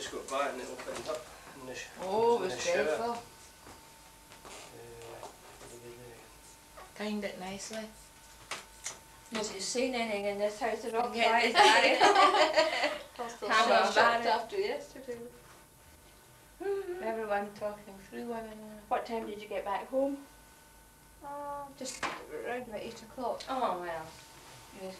just got back and it opened up. In the sh- Oh, it in was the shower. dreadful. Uh, Timed it nicely. Nobody's seen anything in this house at all. Get right? the diary. Still How shocked about after yesterday. Everyone talking through one another. What time did you get back home? Uh, just around about eight o'clock. Oh well. You're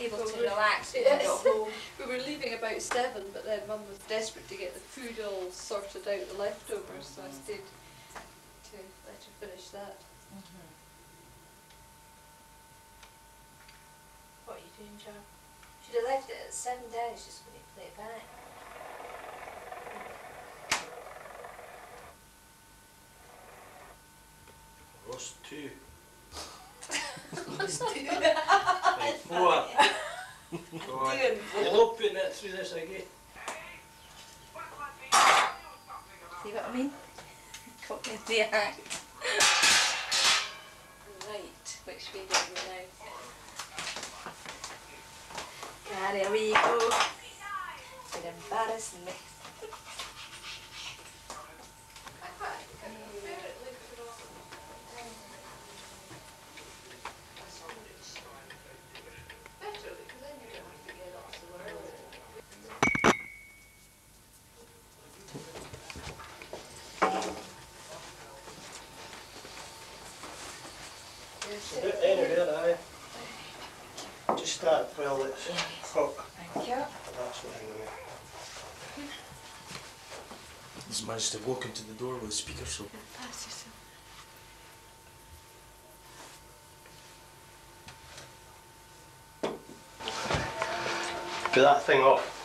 able Well, to we- relax Yes. We were leaving about seven, but then Mum was desperate to get the food all sorted out, the leftovers, so I mm. stayed to let her finish that. Mm-hmm. What are you doing, John? Should have left it at seven days just when you play it back. Roast two. Right, four. Go on. You're opening it through this again. See what I mean? Caught me the act. Right, which way do we now? Ah, there we go. You're embarrassing me. A bit anywhere, aye. Just start while it's hot. Thank you. That's what I'm gonna. He's managed to walk into the door with a speaker, so. Put that thing off.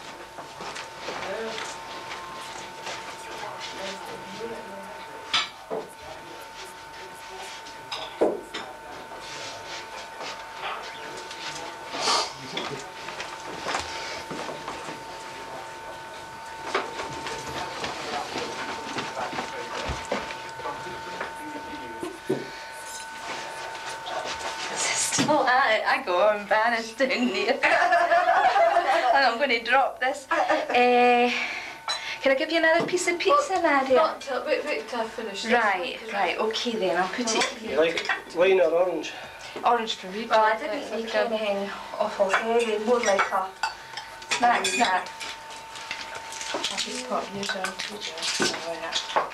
Still at it. I go embarrassed down there. and I'm going to drop this. Uh, can I give you another piece of pizza, Nadia? Not till, wait, wait till I finish this. Right, right, okay then, I'll put it You like wine or orange? Orange for me. Well, I didn't make anything awful heavy, more like a snack snack. I'll just pop yours on too, Joe. Alright.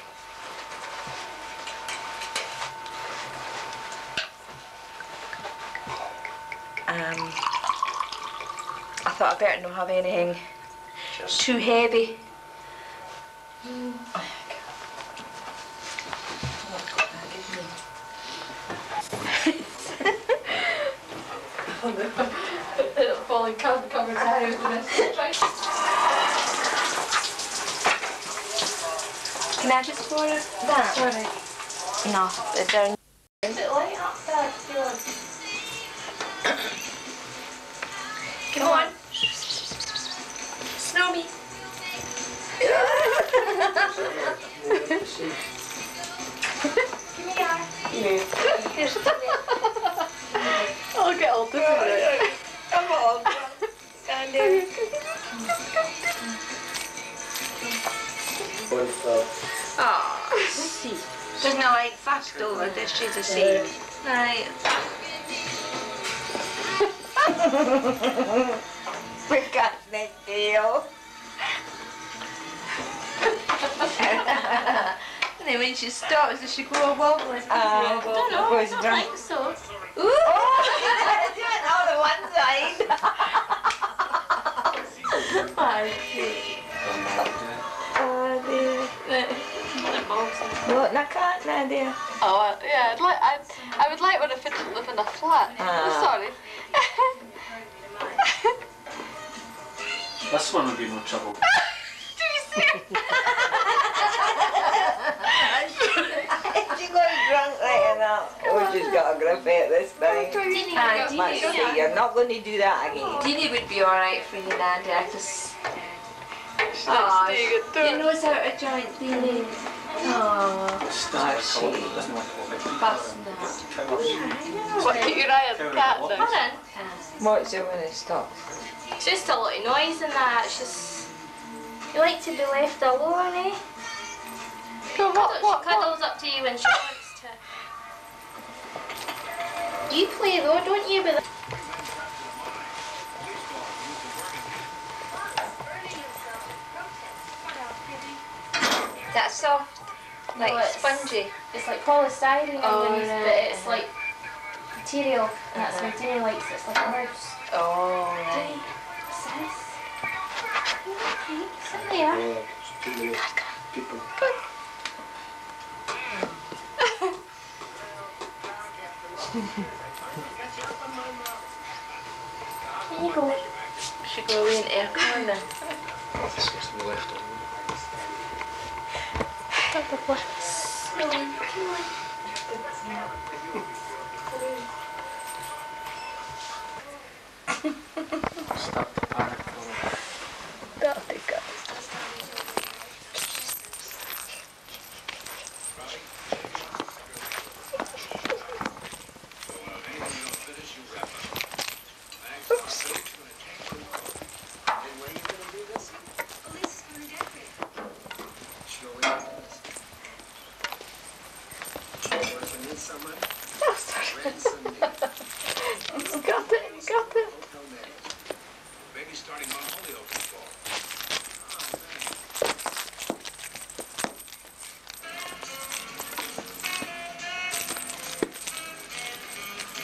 Um, I thought I better not have anything too heavy. It'll fall in covered covers the house the rest of the time. Can I just pour it? That? Sorry. No, it this one would be no trouble. Do you see? she got drunk like that. Oh, she's got a grip at this time. Ah, Must say, you're not going to do that again. Dini would be alright for you, Nadia, because... Oh, staying at you knows how to joint Dini. Oh, Start she doesn't want to busting that. What, keep your eye on the cat now? Pardon? What's it when it stops? It's just a lot of noise and that. It's just. You like to be left alone, eh? Go, what, She what, what? cuddles up to you when she wants to. You play though, don't you? With That's soft. Like No, it's- spongy. It's like polystyrene Oh, underneath, right, but it's uh-huh. like material, and that's Uh-huh. why Jenny likes. It's like a mouse. Oh, right. This? Okay. Oh, too. Here you go. Should go in air corner. It's just the left. Slowly, come on. The good. Got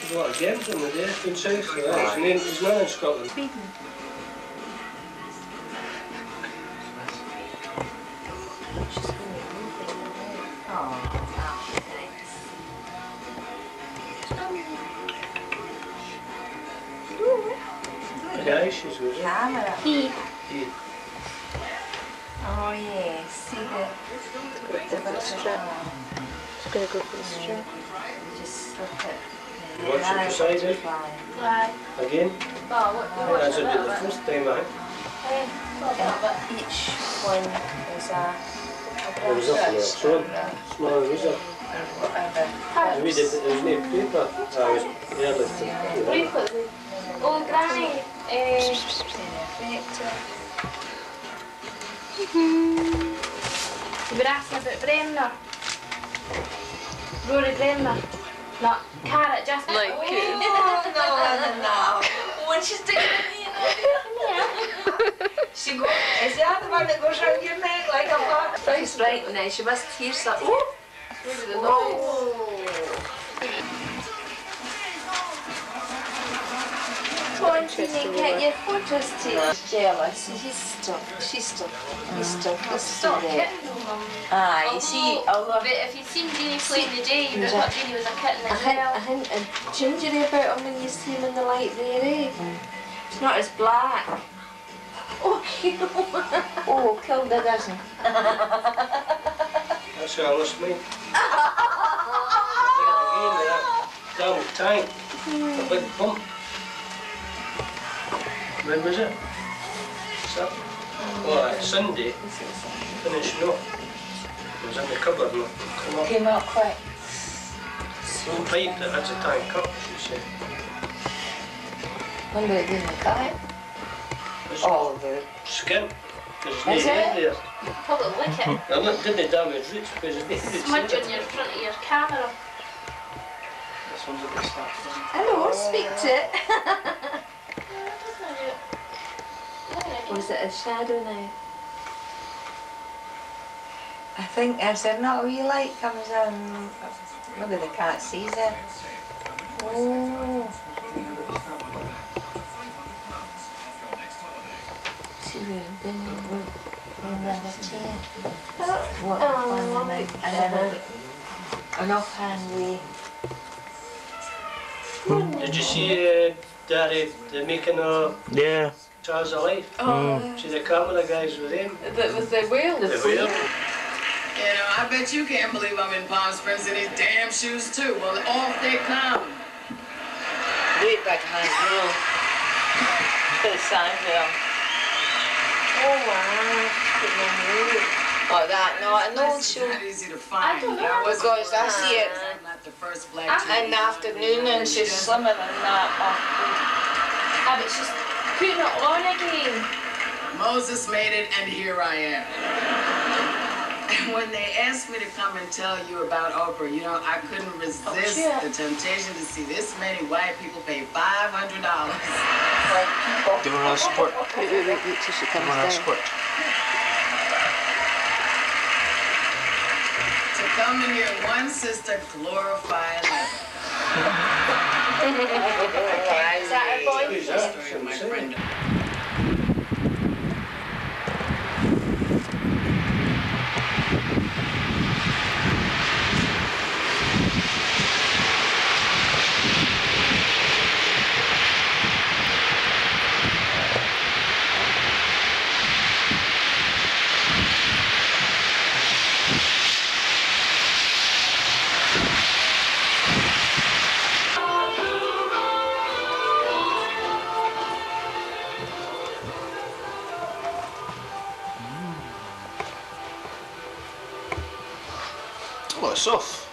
There's a lot of games on the day, in south. uh, There's none- there's none in Scotland. You watch it beside it? Again? Oh, what? I think that's about the first time I Eh, not that. Each one is a, a It was up there, so small was it? whatever. I read it, there was no paper. I was early to What do you? Oh, Granny. Eh, you were asking about Bremner. Rory Bremner. No, carrot just Like oh, Oh, no, no, no. When she's taking me Yeah. She go, is that the one that goes around your neck like a box? She's right now, she must hear something. Oh! Go on, Tina, get your photos taken. She's jealous. She's stuck. She's stuck. He's stuck. He's Stop stuck. kidding them, Mum. Ah, you see, although But if you'd seen Jeannie playing the day, you would thought Jeannie was a kitten a as well. a hint of gingery about him when you see him in the light there, eh? It's not as black. Oh, Oh, killed a dozen. That's how I lost. Again, that tank. A big. When was it? Sat- Oh, uh, Sunday. Finished up. It was in the cupboard and it come up. Came out quick. Some pipe that had a tank up, she said. Wonder it didn't cut it. It's Oh, the skin. There's no Is head there. Probably lick it. I'm not didn't damage roots because it didn't Smudge on your front of your camera. This one's a bit stuck. Hello, speak to it. Or is it a shadow now? I think, is there not a wee light comes in? Maybe the cat sees it. Oh. See, we've been, we've been in the chair. What, Oh. one night, and then an offhand way. Did you see uh, Daddy, the making of Yeah. Charles Alive? Oh, See the of guys with him? that was the whale. The whale. You know, I bet you can't believe I'm in Palm Springs in these damn shoes too. Well, off they come. Great big hand wheel. Bit of sand wheel. Oh wow. Good man, really. Oh that, no, an old It's not easy to find. I don't know. Because I see it I'm not the first black uh, in the afternoon and she's slimming than that. Oh, but she's putting it on. Moses made it, and here I am. And when they asked me to come and tell you about Oprah, you know, I couldn't resist yeah. the temptation to see this many white people pay $500 Give her a squirt. Wait, wait, wait, wait till she Give comes her a down. squirt. to come and hear one sister glorify another. Is that a boy? It's off.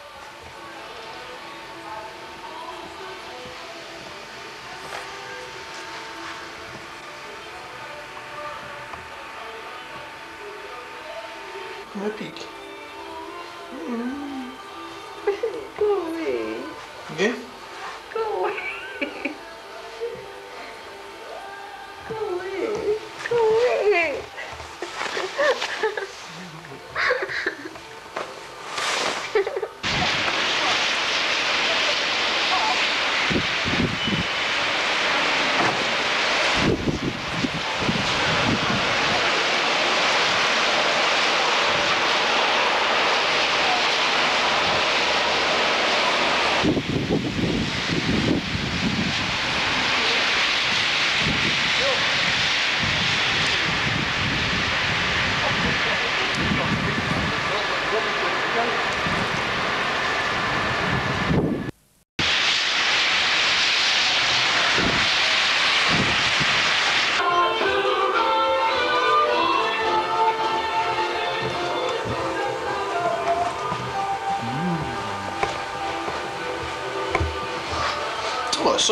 Come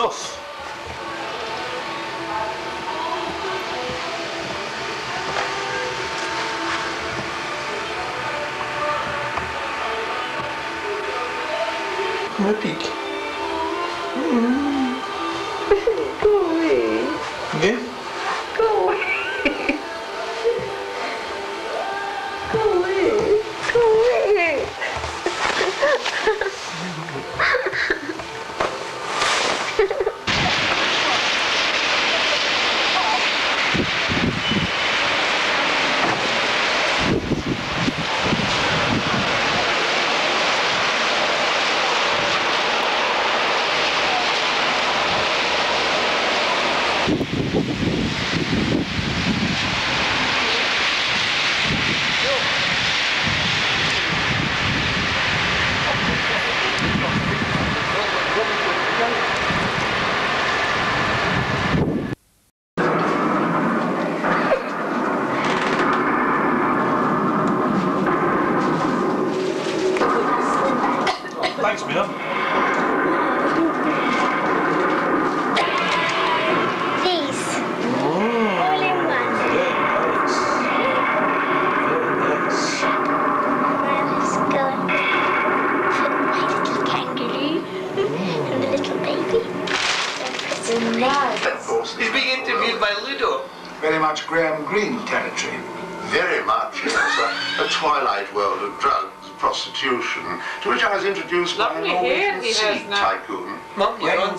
Oh,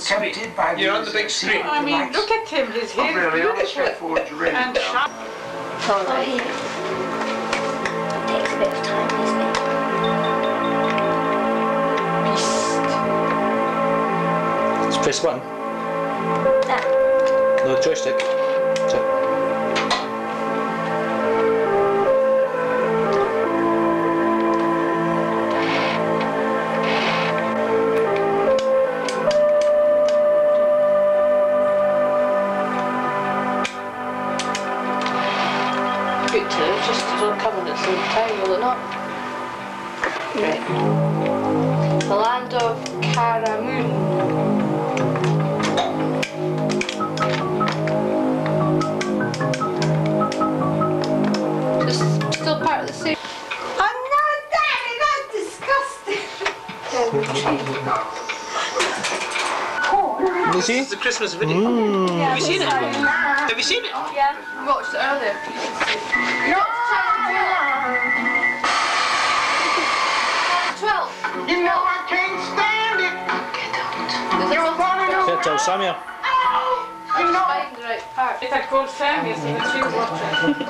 tempted by You're on the big screen. I mean, look at him. His Oh, hair really? is I'm beautiful. straightforward to read And down. sharp. Oh, here. Takes a bit of time, doesn't it? Let's press one. That. No joystick. 100. The land of Karamun. Is this is a Christmas video. Mm. Yeah, Have you seen it? Have you seen it? Yeah, watched it earlier. Can't tell Samuel. You know. Find the right part. If I called Sammy, so that she would watch it.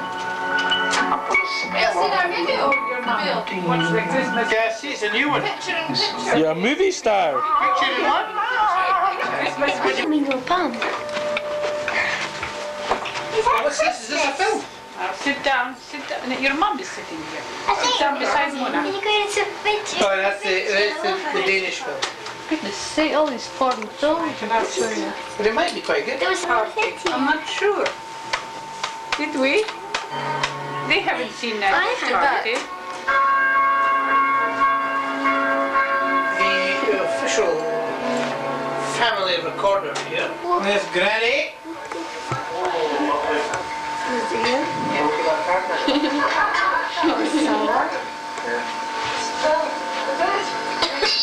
Have you seen our video? Your mum. Watch the Christmas. Yes, it's a new one. Picture in picture. You're a movie star. Picture in one. Christmas I don't mean your bum. What's this? Is this a film? Now sit down, sit down. Your mum is sitting here. I Sit think down beside Mona. you're going to picture. Oh, that's the, that's the, the Danish film. Goodness sake, all these foreign films and I'll show you. But it might be quite good. There was no fitting. I'm not sure. Did we? They haven't seen that I have. party. The uh, official family recorder here. There's Granny.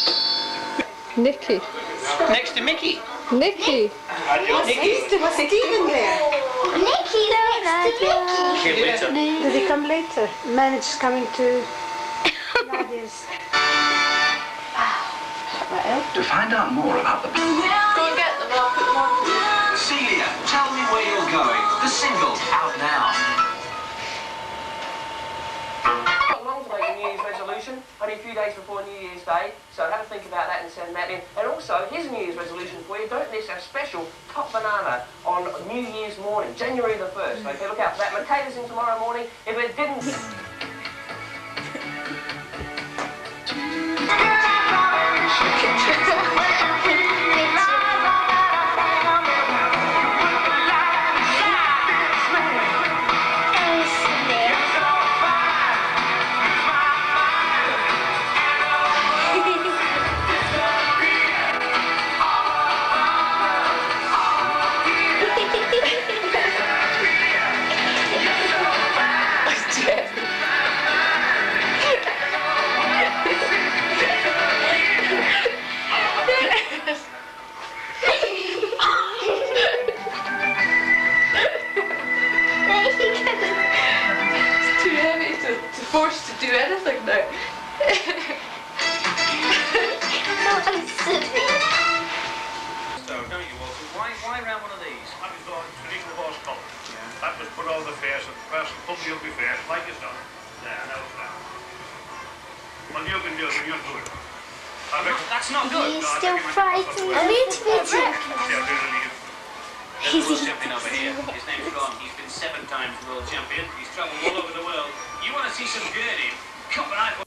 Nicky. Next to Mickey. Nicky. Nicky. Stephen there. Nicky, next to Nicky. Came later. Did he come later? Managed coming to Nadia's. To find out more about the... Go and get them, I'll put them. Celia, tell me where you're going. The single's out few days before New Year's Day, so have a think about that and send that in. And also, here's a New Year's resolution for you, don't miss our special Top Banana on New Year's morning, January the 1st. Okay, look out for that. Michaela's in tomorrow morning. If it didn't... It's anything now. So, don't you, Walter? Why, why round one of these? That is the traditional horse collar. That was put on the face, and the person put the ugly face, like it's done. There, now it's done. Well, you can do it, you'll do it. I reckon That's not good. He's still frightened. I'm into it. Yeah, really, you- There's a world champion over here. His name's Ron. He's been seven times world champion. He's travelled all over the world. You want to see some gurney? Come on,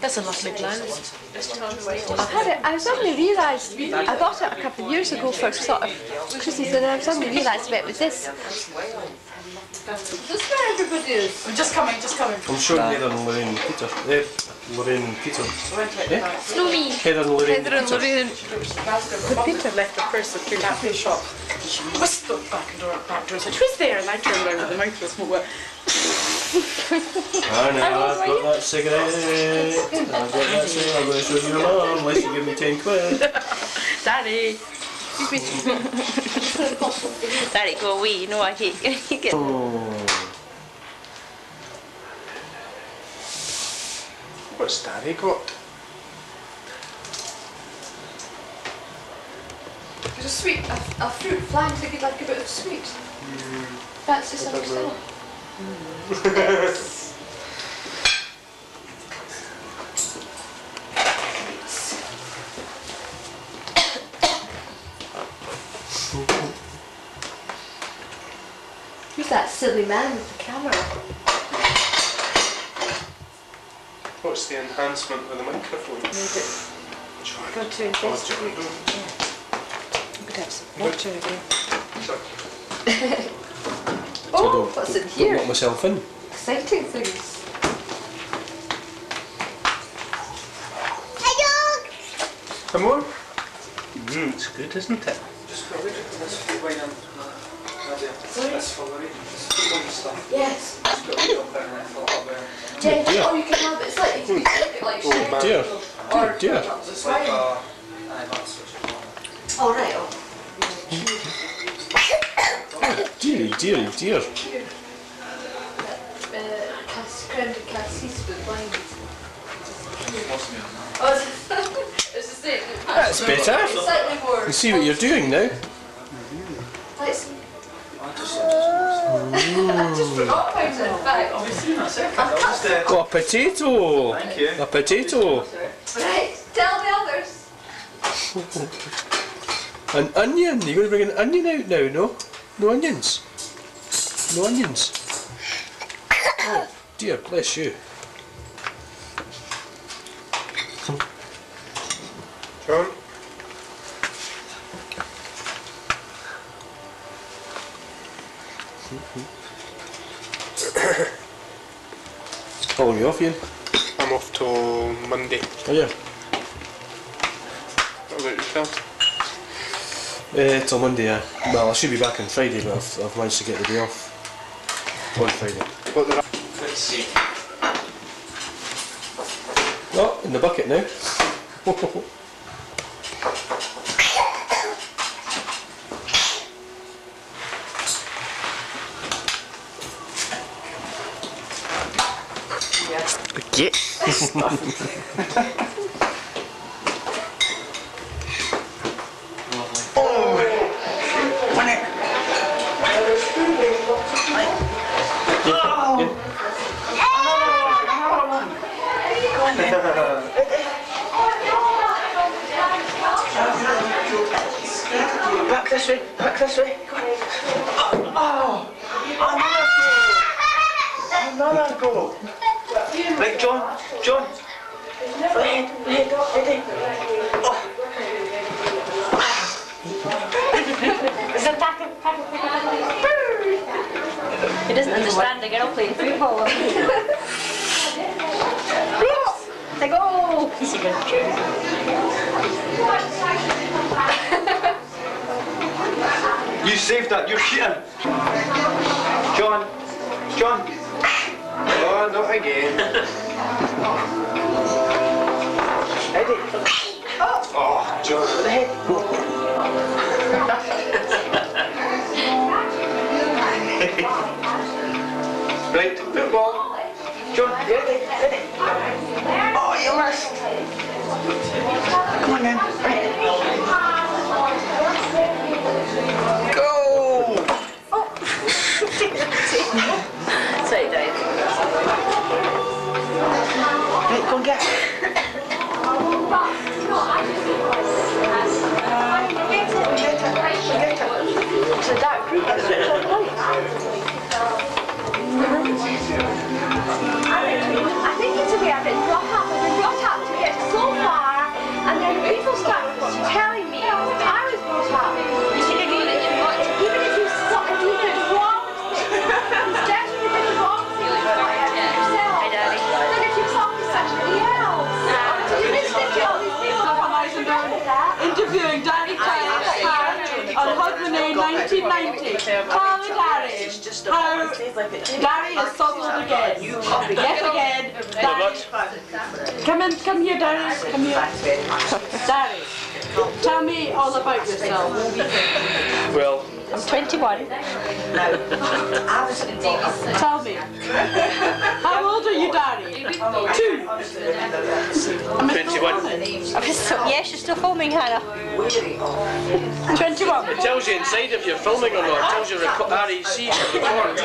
That's a lovely blouse. I've had it. I suddenly realised I bought it a couple of years ago for sort of Christmas, and I suddenly realised it was this. This is where everybody is. I'm just coming, just coming. I'm sure Heather and Lorraine and Peter. Eh, Lorraine and Peter. Eh? Snow me. Heather and Lorraine Heather and Lorraine. When Peter left the purse at the cafe shop, she whistled back door, back door and said, Who's there? And I turned around with the mouth full of smoke. Went, I know, I've got that cigarette. I've got that cigarette. I'm going to show you your mum unless you give me 10 quid. Daddy. Daddy, go away. You know I hate you get. Oh. What's Daddy got? There's a sweet, a, a fruit flying to give like a bit of sweet. That's just understand. Who's that silly man with the camera? What's the enhancement with the microphone? Go to investigate. Yeah. Could have some water again. Oh, what's in Don't here? lock myself in. Exciting things. Come on. Mm, it's good, isn't it? Just got rid of this food wine and Nadia. Sorry? This for the this food wine stuff. Yes. Just got rid of it and I thought I'll bear. Jen, dear. oh, you can have it. It's like you can make it like Oh, shake dear. or Oh, dear. It's like a... Aye, that's what you want. All right. Oh. Hmm. Dear, dear, dear. Uh, cas- creme de cassis with wine. Oh, it's, it's dear, dear. That's better. It's slightly more. You see what you're doing now? Like I just forgot about it. Obviously, in a second. I've I'll cut just... Oh, a potato. Thank you. A potato. Right, tell the others. An onion. You're going to bring an onion out now, no? No onions. No onions. Oh, dear, bless you. John? How long are you off, Ian? I'm off till Monday. Oh, yeah. What about yourself? Uh, till Monday, yeah. Well, I should be back on Friday, but I've, I've managed to get the day off. On Friday. What let's see. Oh, in the bucket now. Get. Back this way, back this way. Oh, another go. Another go. Right, John, John. Ahead, ahead, ahead. Oh. He doesn't understand the girl playing football. They go. He's a good You saved Thank you. Interviewing Danny Tyler on Hogmanay 1990. Call me Gary. How Gary is sozzled again. Yet again. Daddy. Come in, come here, Darius. Come here. Daddy, tell me all about yourself. Well, I'm 21. Tell me. How old are you, Daddy? Two. 21. I'm still, yes, you're still filming, Hannah. 21. It tells you inside if you're filming or not. It tells you reco- REC record.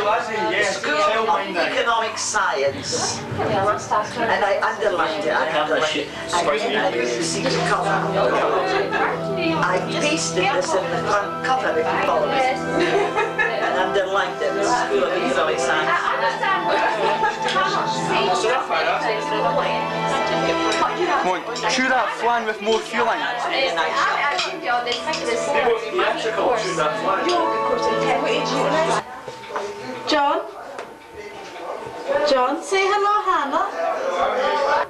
School of Economic Science. And I underlined it. I underlined it. I used the cover. I pasted this in the front cover if you follow me. And underlined it. The School of Economic Science. Come on, chew that flan with more feeling. John? John, say hello, Hannah.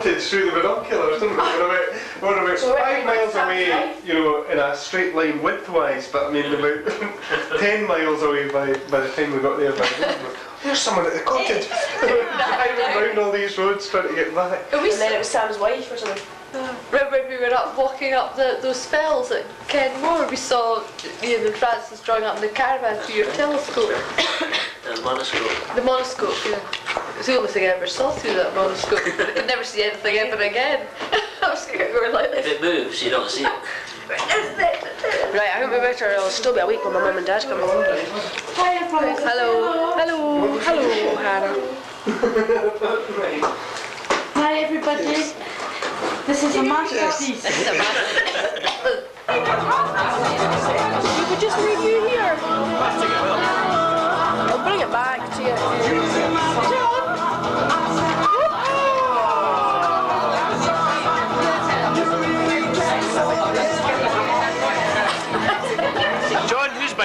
It's through the binoculars, isn't it? We're about, we're about five miles away, you know, in a straight line widthwise, but I mean about ten miles away by, by the time we got there. By There's someone at the cottage. Driving round all these roads trying to get back. And then it was Sam's wife or something. Uh, Remember when we were up walking up the, those fells at Kenmore, we saw you know, Francis drawing up in the caravan through your telescope. The monoscope. The monoscope, yeah. It was the only thing I ever saw through that monoscope. I could never see anything ever again. I was scared we were like If it moves, you don't see it. Right, I think we're better. It'll still be a week when my mum and dad come home. Hi, Hello, hello, hello, Hannah. Hi, everybody. This is a masterpiece. You could just review here. I'll bring it back to you.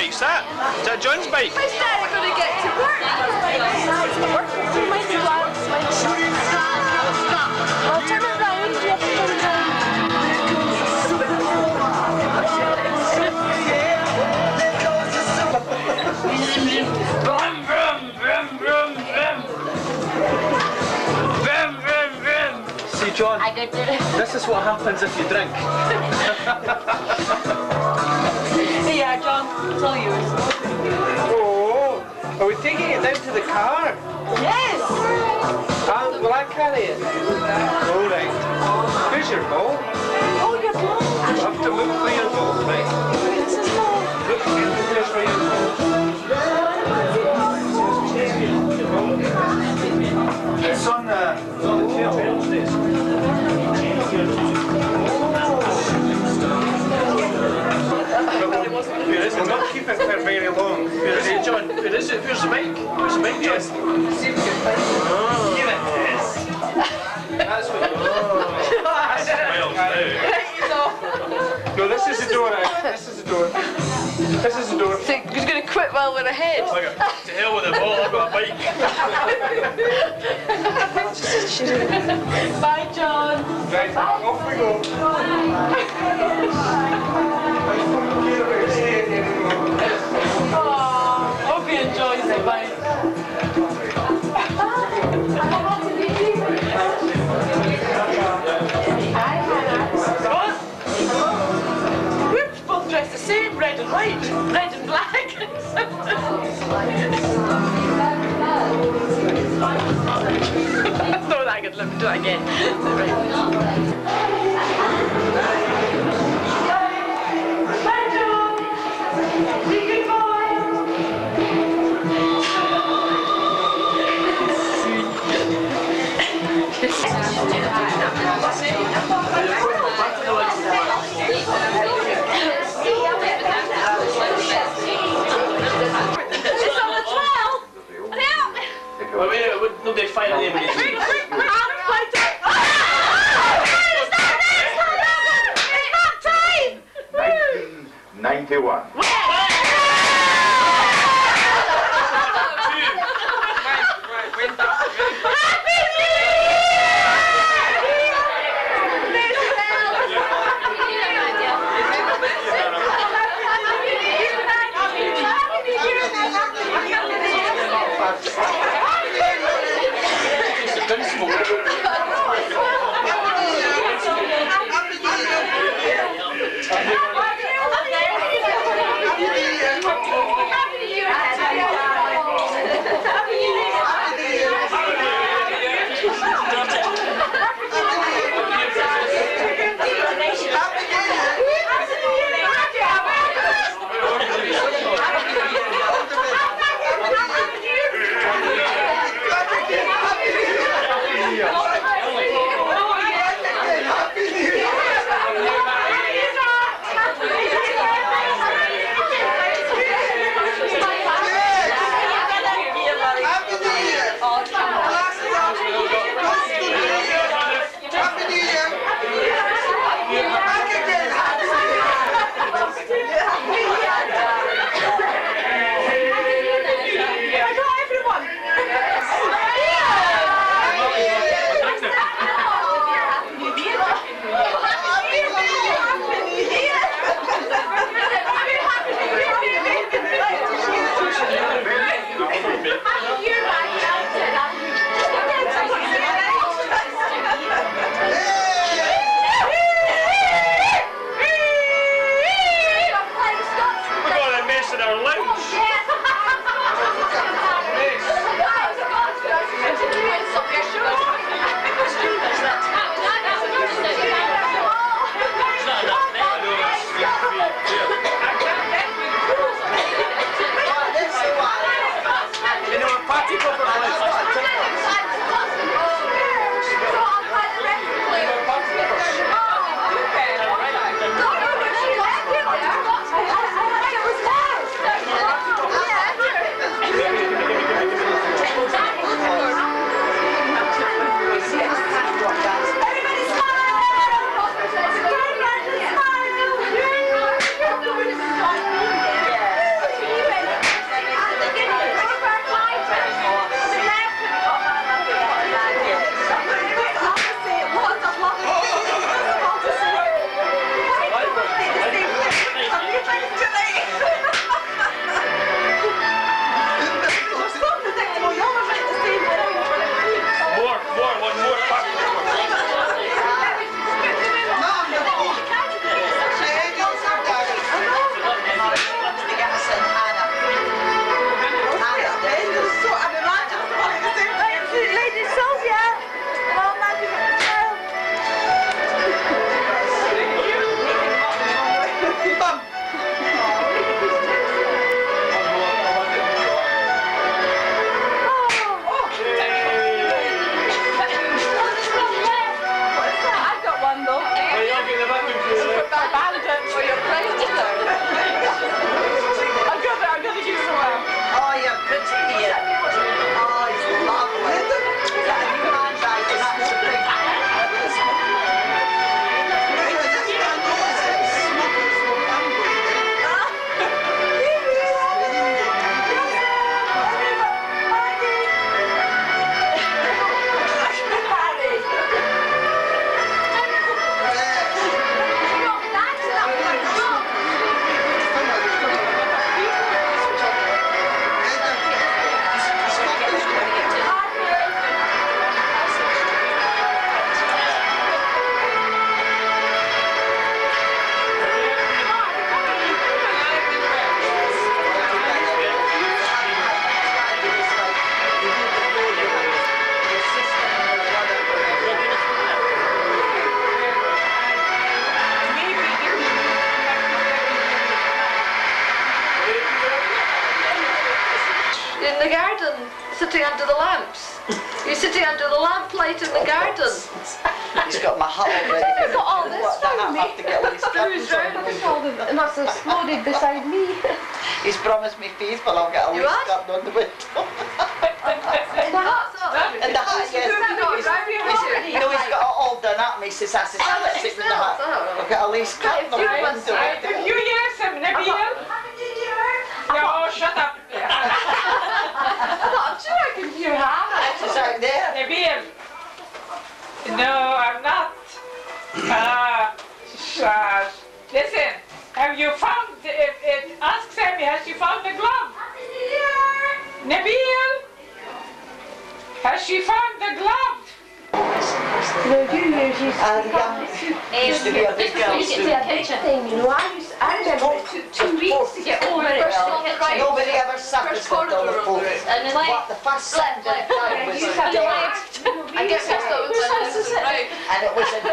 Bike's that? Is that John's bike? How's Daddy going to get to work? Well, turn it round. You have to turn it round. Brum, brum, brum, brum, brum. Brum, brum, brum. See, John, this is what happens if you drink. John, it's all yours. Oh, are we taking it down to the car? Yes! Uh, will I carry it? All right. Here's your ball. Oh, your ball. You have to look for your ball, right? This is ball. Look, here's for your ball. It's on the, on the tail. We're not keeping it for very long. Where is it, John? Where is it? Where's the bike? Where's the bike, John? Yes. See if we can find it. Here it is. That's what No, this is the door. Right? This is the door. This is the door. So he's going to quit while we're ahead. To hell with the ball, I've got a bike. Bye, John. Right, off we go. Oh, Let me do it again. It's on the 12! Help! Well, wait, wait, nobody fight at him. Quick, quick, quick! Ah, fight it! Ah! 51.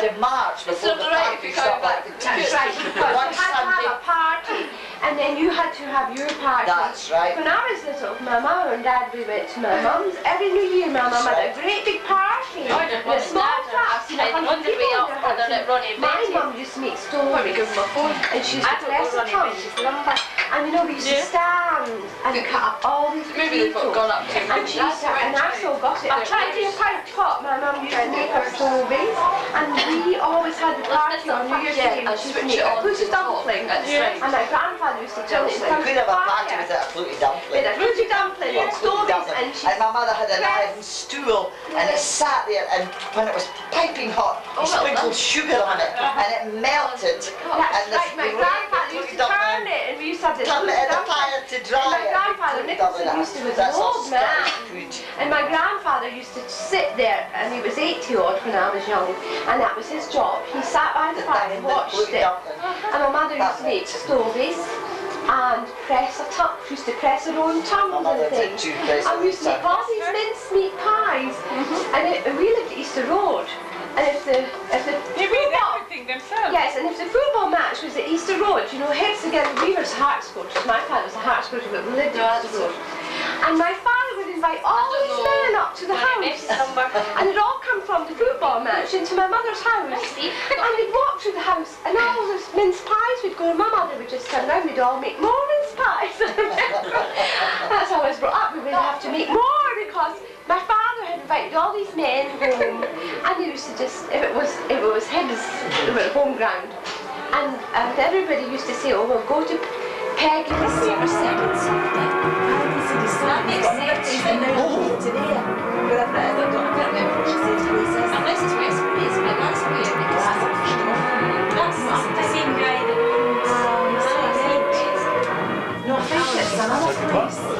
It was a demarche before the party stopped like the That's tennis. right, because One you had to have a party, and then you had to have your party. That's right. When I was little, my mum and dad, we went to my mum's. Every New Year, my mum had a great big party. Yeah, a small dad, flat. I've had we all ordered at Ronnie My mum used to make stones. Let me give him my phone. And she used I to don't press the tongue, lumber. And you know, we used Yeah. to stand and cut up all these Maybe they've potatoes. gone up too And much. she used to, and I still got it. I tried to pint pot. My mum used to make her stovies, and we always had the party on New Year's Yeah, Day. and She switch would make it a on clootie to the top. dumpling, Yeah. and my grandfather used to tell us We could have a party with a clootie dumpling. With a clootie dumpling and stovies, and And my mother had an iron stool and it sat there and when it was piping hot, Oh, he sprinkled sugar on it and it melted. That's and the- right, my grandfather used to turn it, and we used to have this Turn it in the fire to dry And my grandfather Nicholson used to was an old man. And my grandfather used to sit there, and he was 80 odd when I was young, and that was his job. He sat by the fire and watched it. And my mother used to make stovies, and press a tongue. She used to press her own tongue My and things. And we used to make these mincemeat pies. And, it, and we lived at Easter Road. And if the if the They football- everything themselves. Yes, and if the football match was at Easter Road, you know, Hibs against Weavers Hearts coach, my father was a Hearts coach, but we lived at Easter Road. And my father would invite all these men up to the house. and they'd all come from the football match into my mother's house. and we'd walk through the house and all those mince pies we'd go, and my mother would just turn around, we'd all make more mince pies. That's how I was brought up, we would have to make more because my father had invited all these men home and he used to just, if it was, if it was Hibs, it was home ground. And, and everybody used to say, oh, we'll go to Peggy's. That makes sense. And now you to there. Wherever it is, I don't, remember what she said to me. Unless it's Westbury's, but that's weird because that's the same guy that ah, owns No, I think it's another place.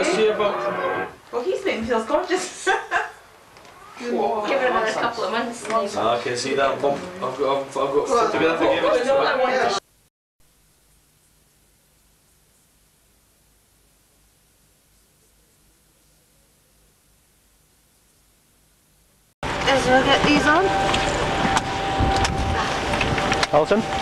Let's see your bum. Well, he's making me feel gorgeous. Give her another couple of months. and then- Ah, I can see that bump. I've got, I've, I've got put together for you. Oh, no, I want to Is we'll get these on? Alton?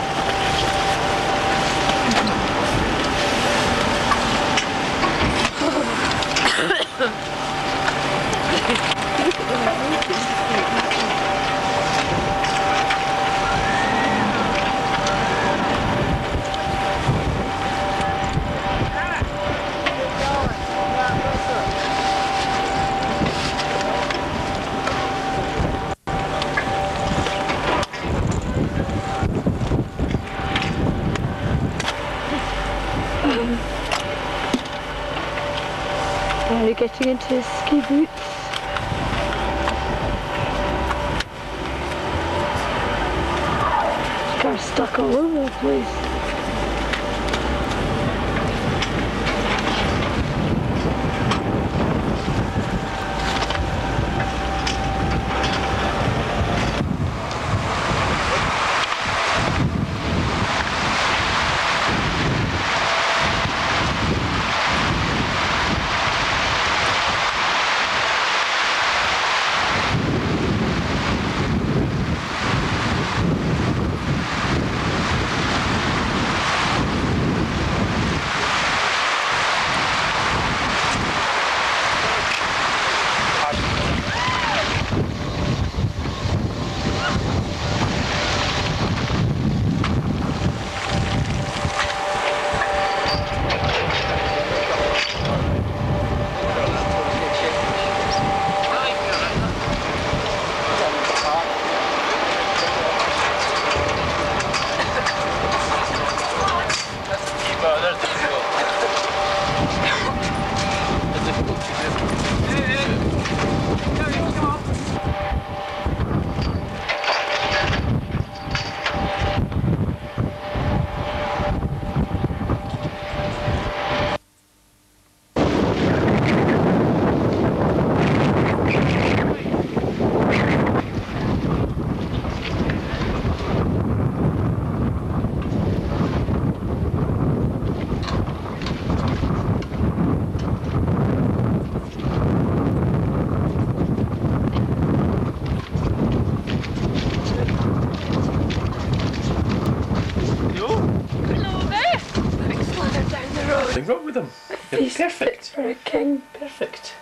Perfect. For a king. Perfect.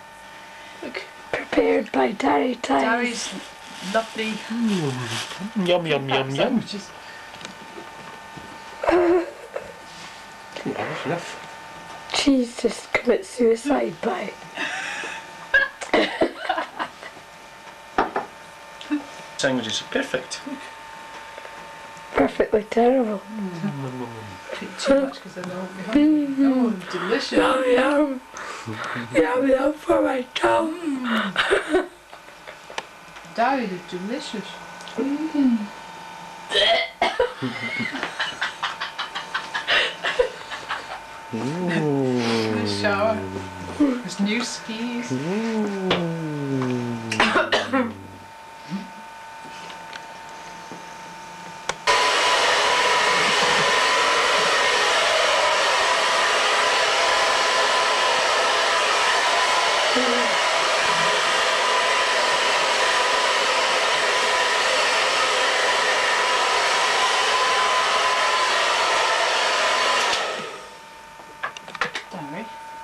Look. Prepared by Darrie Times. Darrie's lovely. Yum, yum, yum, yum. Enough, enough. Cheese just commit suicide by. Sandwiches are perfect. Perfectly terrible. Hmm. Too much because I know. Oh, delicious. Yum yum. yum yum for my tongue. Darrie is delicious. Ooh. shower. His new skis.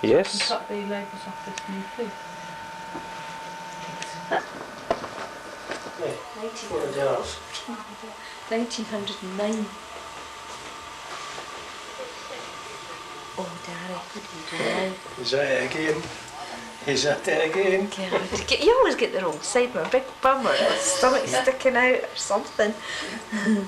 Barry, you Yes. cut the labels off this new food. Nineteen hundred and nine. Oh, Daddy, what are you doing now? Is that it again? Is that it again? God, get- you always get the wrong side, my big bum or my stomach sticking out or something.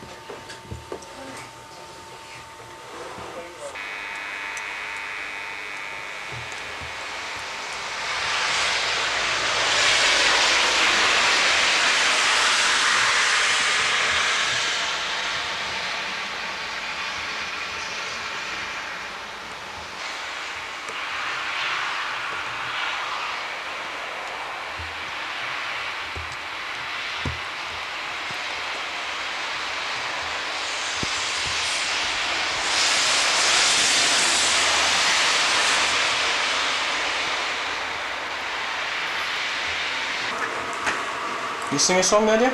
You sing a song, Nadia?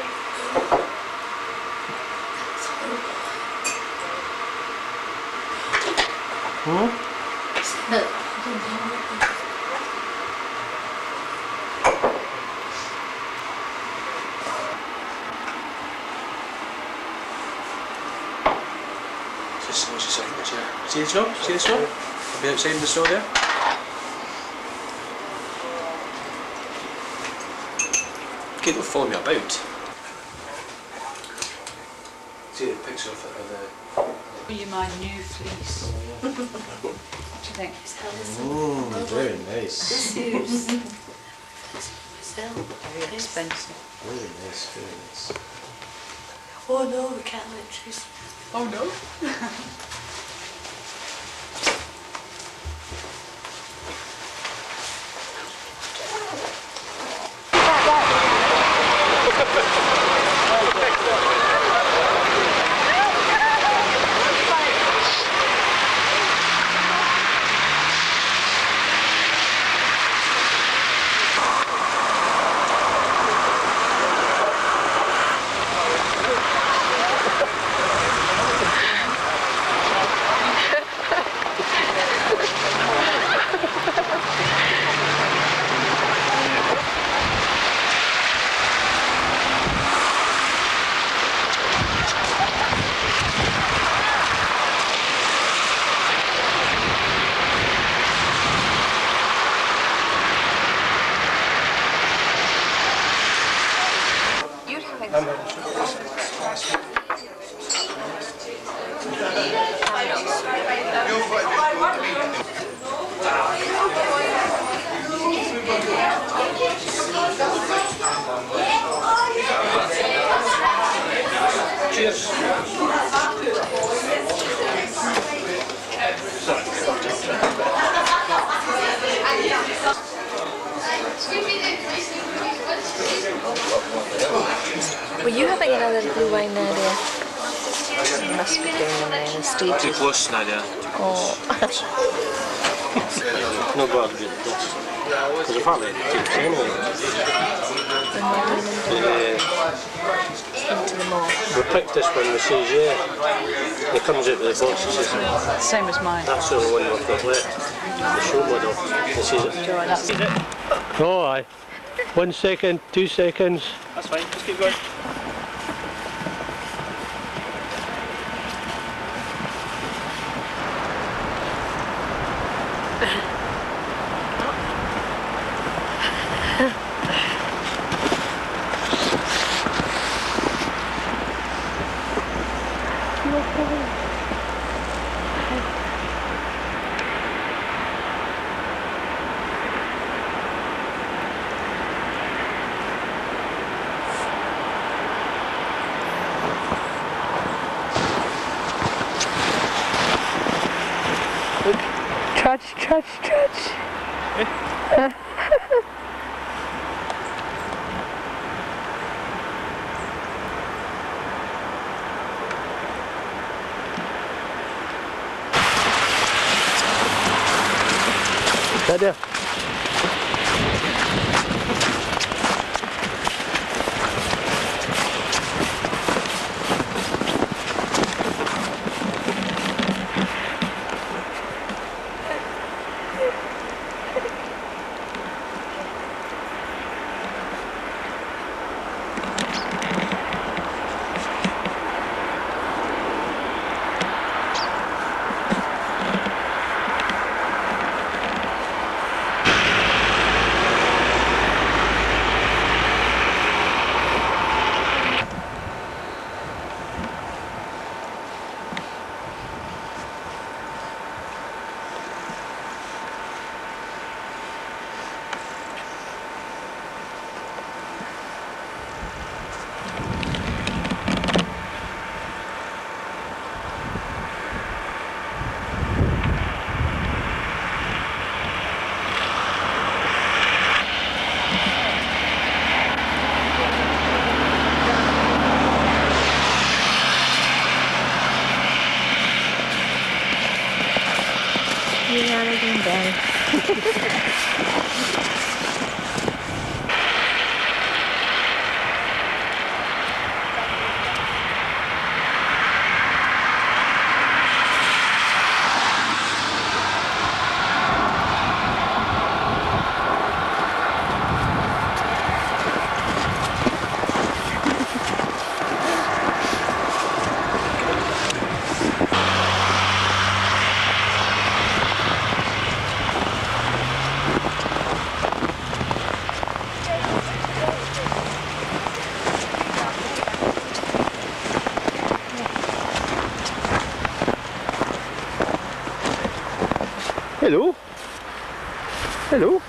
Hmm? Just, second, just, yeah. See the snow? See snow? I'll be outside in the snow there. Okay, don't follow me about. See the picture of, of the... Will you my new fleece? Oh, what do you think? Mmm, very nice. Very expensive. Very nice, very nice. Oh no, we can't let Tracy. Oh no? One second, two seconds. That's fine, just keep going. Trudge, trudge, trudge. There, Hello. Hello.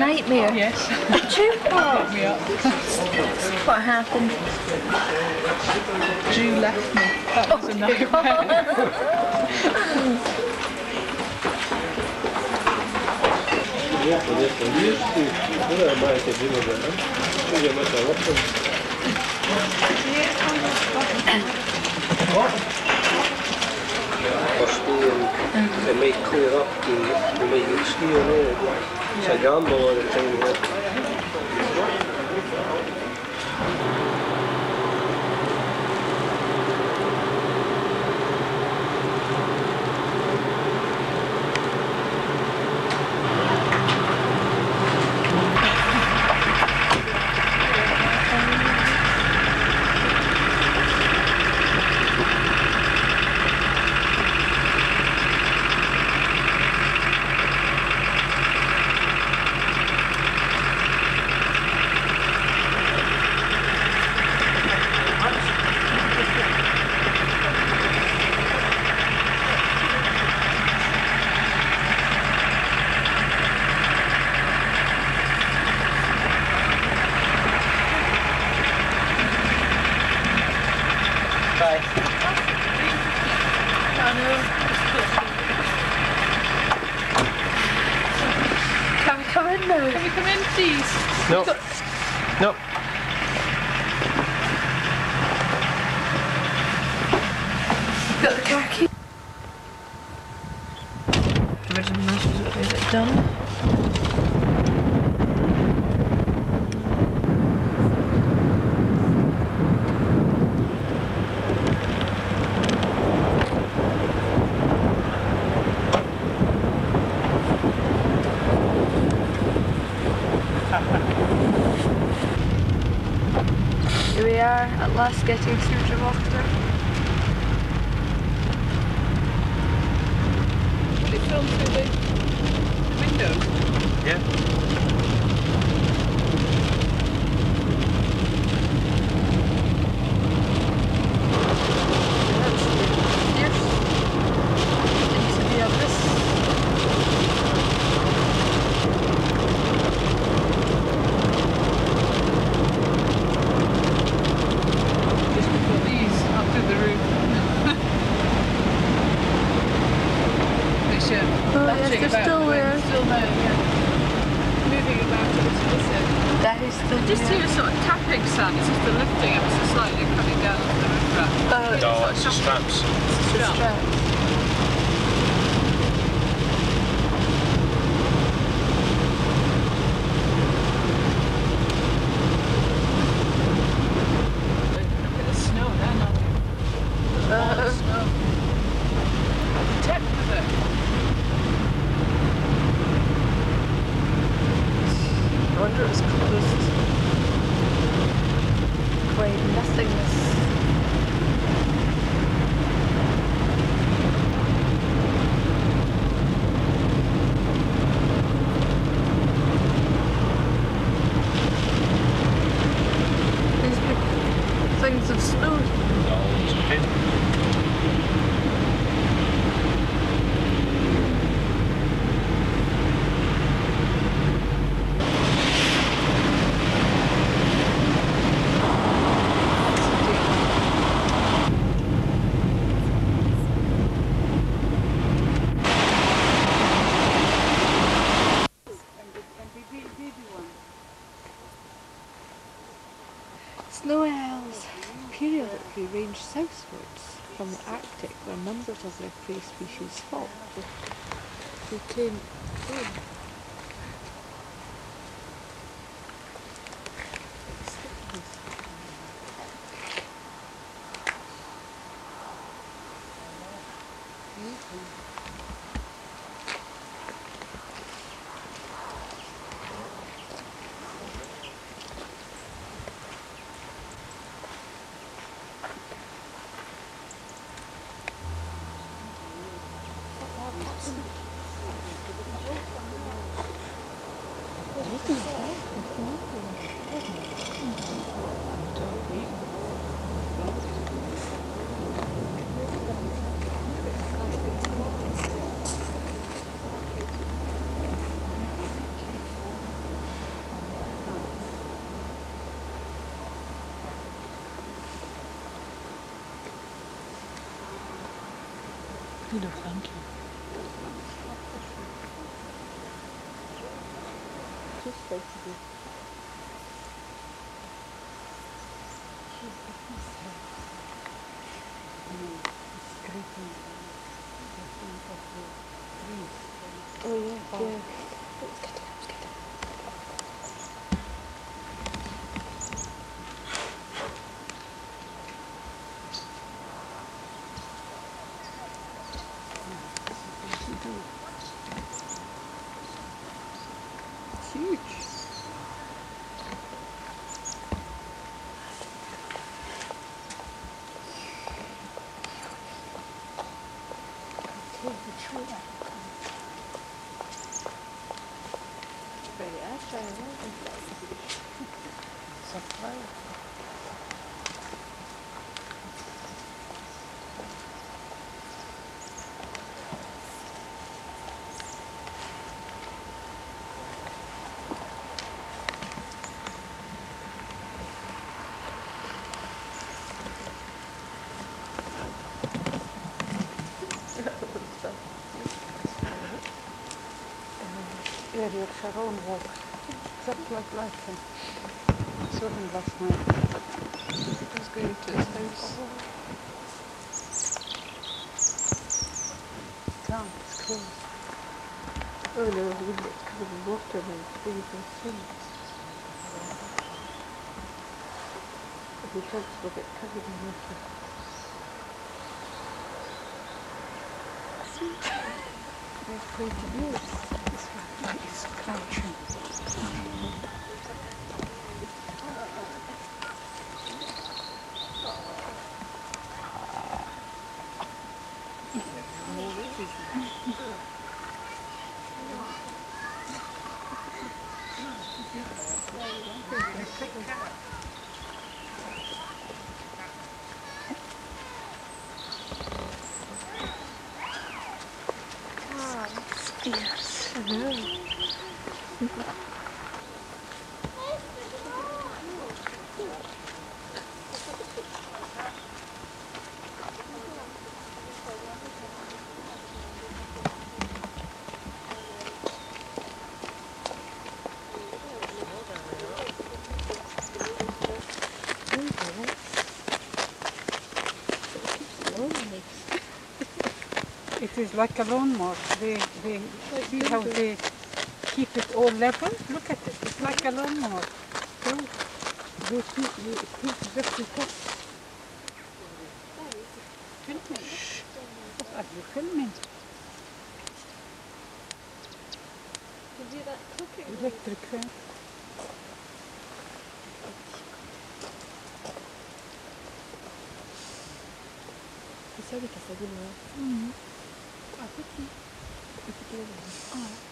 Nightmare? Yes. True. Picked me up. What happened? Drew left me. That was a oh, nightmare. It might clear up and we might get ski on a gamble all the time. Yeah. bus getting through numbers of their prey species stopped. They claim, claim her own walk, except like lightning. And I saw him last night. I was going to his house. Come, it's close. Oh no, we could have walked away, three or soon. The fence will get covered in water. Thank you. Is like a lawnmower. They, they, see how they keep it all level? Look at it. It's like a lawnmower. So they keep, they keep tough. Filming. What are you filming? Electric fan. C'est ça les cascades noires. Mhm. Ah, petit. Et puis ああ。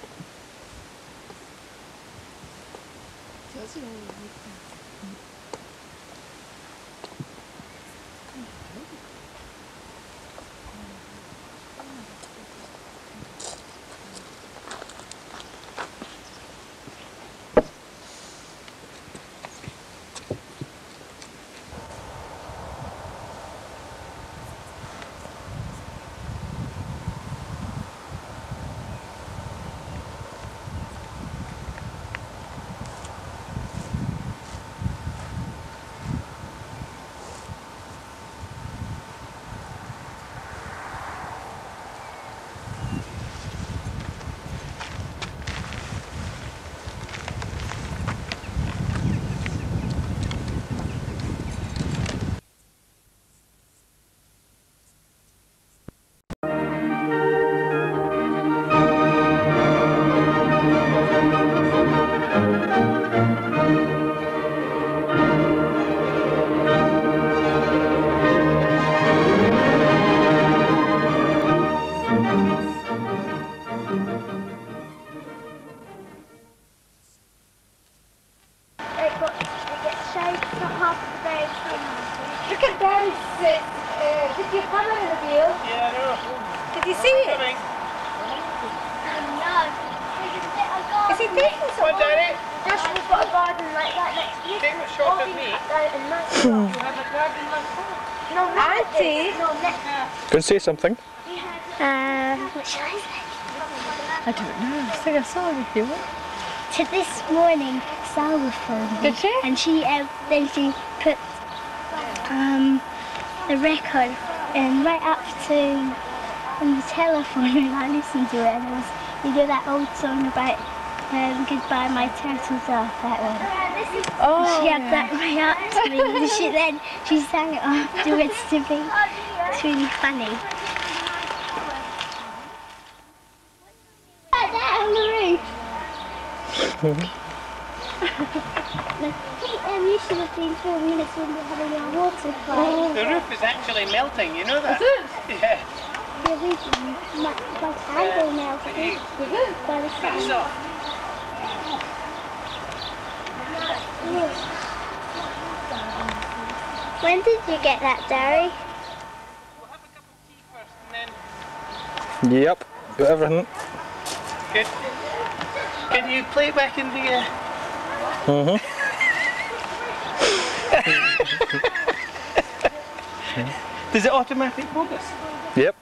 Taking some? What, Daddy? Josh has got a garden like that next to you. Take a shot of me. You have a garden like that? No, Auntie. No, next. Go and say something. Uh, what should I say? I don't know. Sing a song if you want. To this morning, Sal was phoned Did she? And she um, then she put um, the record and right up to on the telephone and I listened to it and it was you know that old song about um, goodbye my turtles off that one. Oh, she had that right up to me. and she then she sang it afterwards to me. It's really funny. Right there on the roof. um, you should have been filming us when we were having our water fight. The roof is actually melting, you know that? Is it? Yeah. Yeah, we my, my candle melted by the But it's sun. not. When did you get that, Darrie? Yep. Got everything. Good. Can you play it back in the... Uh... Mm-hmm. Does it automatic focus? Yep.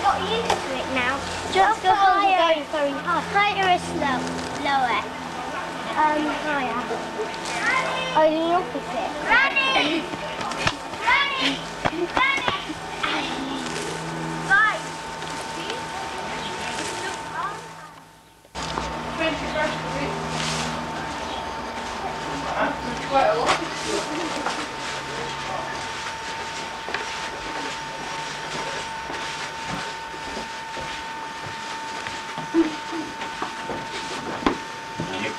I got used to it now. Just go higher. Going very high. Higher or slow? Lower. Um, higher. Oh, the opposite. Granny! Granny! Granny! Right. Nick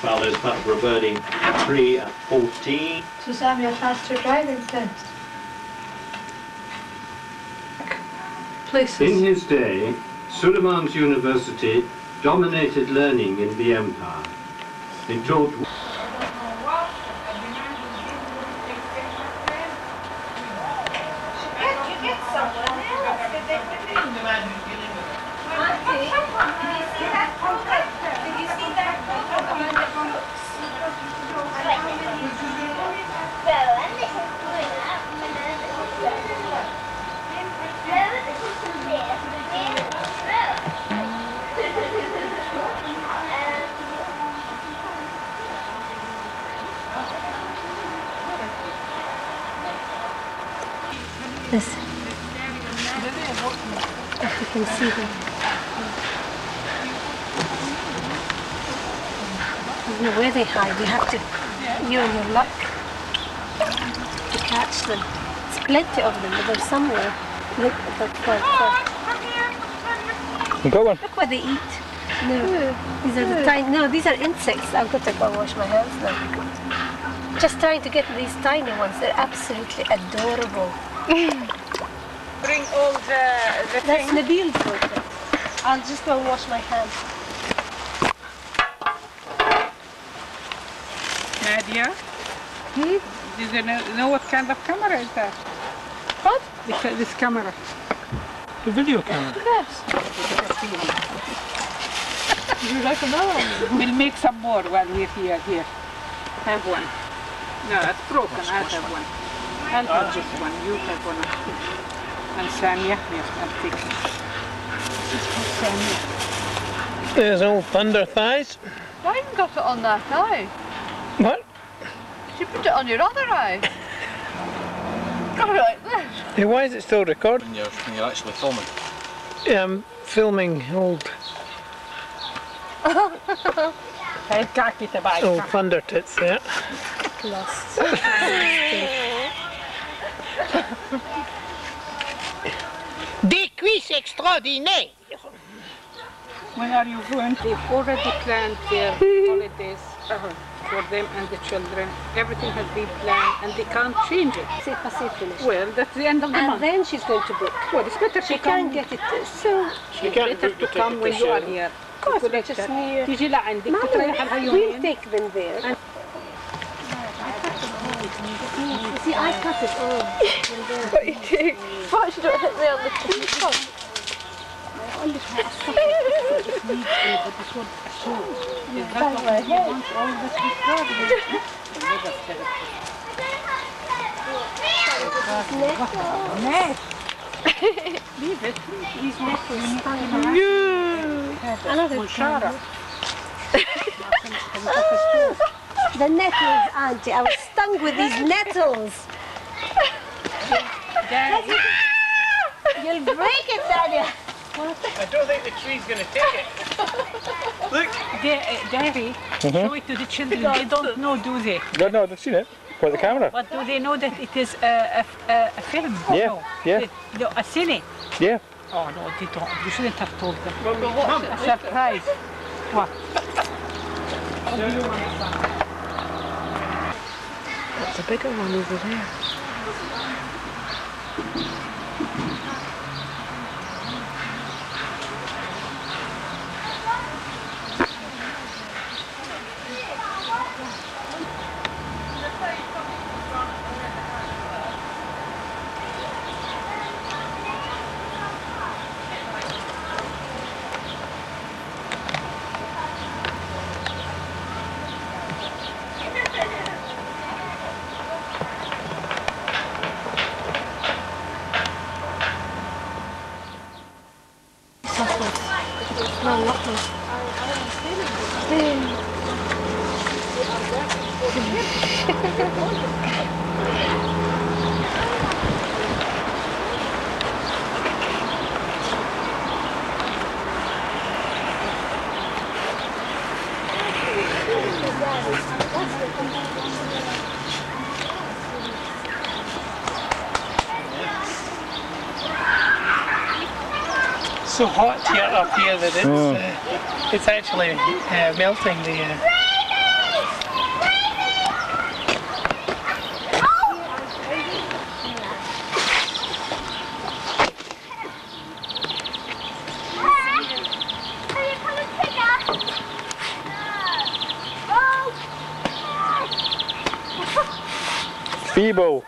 Fowler's Butterborough birding 3 at 14. So Sam, your faster driving test. Places. In his day, Suleiman's University dominated learning in the empire. It taught Go on. Look what they eat. No, these are the tiny. No, these are insects. I've got to go and wash my hands now. Just trying to get these tiny ones. They're absolutely adorable. Bring all the, the That's Nabil's photo. I'll just go and wash my hands. Nadia? Hmm? Do you know, know what kind of camera is that? What? This, this camera. The video camera. Yes. You like another one? We'll make some more while we're here. Here. Have one. No, that's broken. I'll have one. I'll have this one. You have one. And Samia, yes, I'll take it. This is for Samia. There's old Thunder Thighs. I haven't got it on that eye. What? You put it on your other eye. Got it like this. Hey, why is it still recording? When you're, when you're actually filming. Um, filming old Hey, kaki erbij. old Thunder Tits, yeah. Lost. Des cuisses extraordinaires. When are you going? They've already planned their holidays for them and the children. Everything has been planned and they can't change it. See, I see finished. Well, that's the end of the And month. then she's going to book. Well, it's better She to come. can't get it. So It's better to come when you are here. Of course, Correct. just near. تيجي لعندك Mama, تريح we'll اليومين. take them there. And you see, I cut it all. What you do? What you don't hit me on the teacup? Nee. Leave it. He's necklace. Another Mushara. The nettles, Auntie. I was stung with these nettles. You'll break it, Daniel. I don't think the tree's going to take it. Look, Daddy, Mhm. show it to the children. They don't know, do they? No, no, they've seen it. What, the camera? But do they know that it is a, a, a, a film? Yeah, No. yeah. They- no, a cine. Yeah. Oh no, they don't. You shouldn't have told them. watch a it. surprise. What? That's a bigger one over there. So hot here up here that it's uh, it's actually uh, melting the. Uh,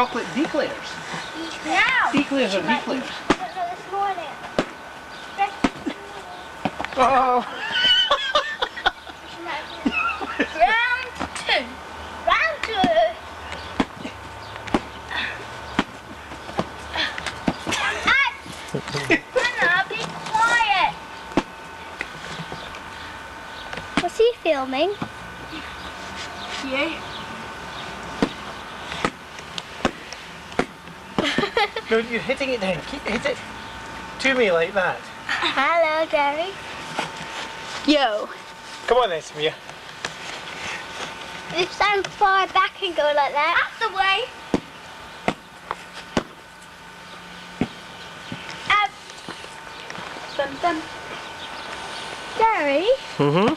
chocolate declares. Declares. Declares are declares. it then. Hit it to me like that. Hello, Gary. Yo. Come on then, Samia. You stand far back and go like that. That's the way. Um. Bum, bum. Gary? Mm-hmm.